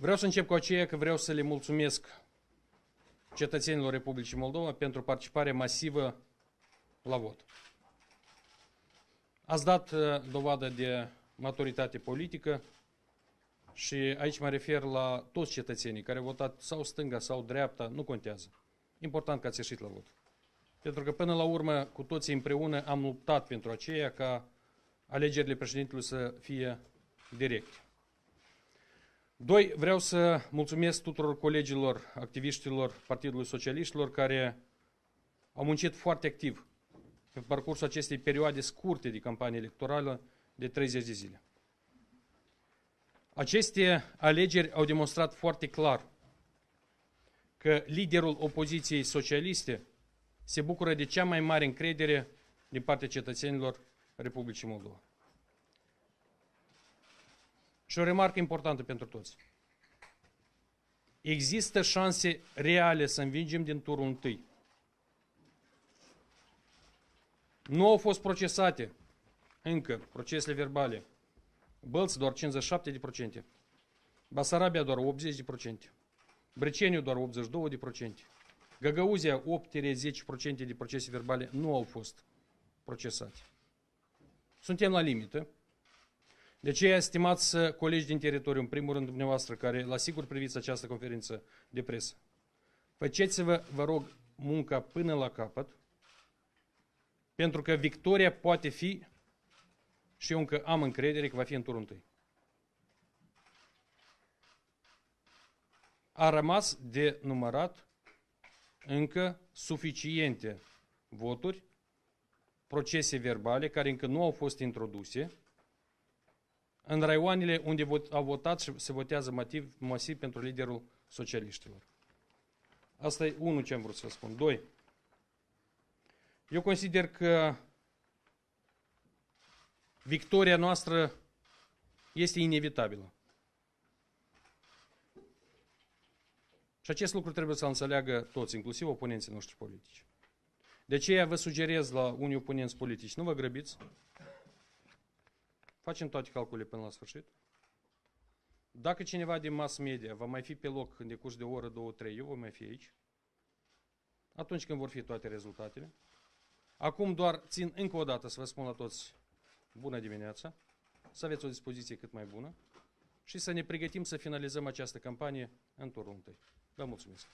Vreau să încep cu aceea că vreau să le mulțumesc cetățenilor Republicii Moldova pentru participare masivă la vot. Ați dat uh, dovadă de maturitate politică și aici mă refer la toți cetățenii care au votat sau stânga sau dreapta, nu contează. Important că ați ieșit la vot. Pentru că până la urmă, cu toții împreună am luptat pentru aceea ca alegerile președintelui să fie directe. Doi, vreau să mulțumesc tuturor colegilor, activiștilor Partidului Socialiștilor care au muncit foarte activ pe parcursul acestei perioade scurte de campanie electorală de 30 de zile. Aceste alegeri au demonstrat foarte clar că liderul opoziției socialiste se bucură de cea mai mare încredere din partea cetățenilor Republicii Moldova. Și o remarcă importantă pentru toți. Există șanse reale să învingem din turul întâi. Nu au fost procesate încă procesele verbale. Bălți doar 57%, Basarabia doar 80%, Brăceniu doar 82%, Găgăuzia 8-10% de procese verbale nu au fost procesate. Suntem la limită. De aceea, stimați colegi din teritoriu, în primul rând dumneavoastră, care la sigur priviți această conferință de presă, faceți-vă, vă rog, munca până la capăt, pentru că victoria poate fi, și eu încă am încredere că va fi în turul întâi. A rămas de numărat încă suficiente voturi, procese verbale care încă nu au fost introduse, în raioanele unde vot, au votat și se votează masiv, masiv pentru liderul socialiștilor. Asta e unul ce am vrut să spun. Doi, eu consider că victoria noastră este inevitabilă. Și acest lucru trebuie să înțeleagă toți, inclusiv oponenții noștri politici. De aceea vă sugerez la unii oponenți politici, nu vă grăbiți, facem toate calculele până la sfârșit. Dacă cineva din mass media va mai fi pe loc în decurs de o oră, două, trei, eu voi mai fi aici, atunci când vor fi toate rezultatele. Acum doar țin încă o dată să vă spun la toți bună dimineața, să aveți o dispoziție cât mai bună și să ne pregătim să finalizăm această campanie în turul întâi. Vă mulțumesc!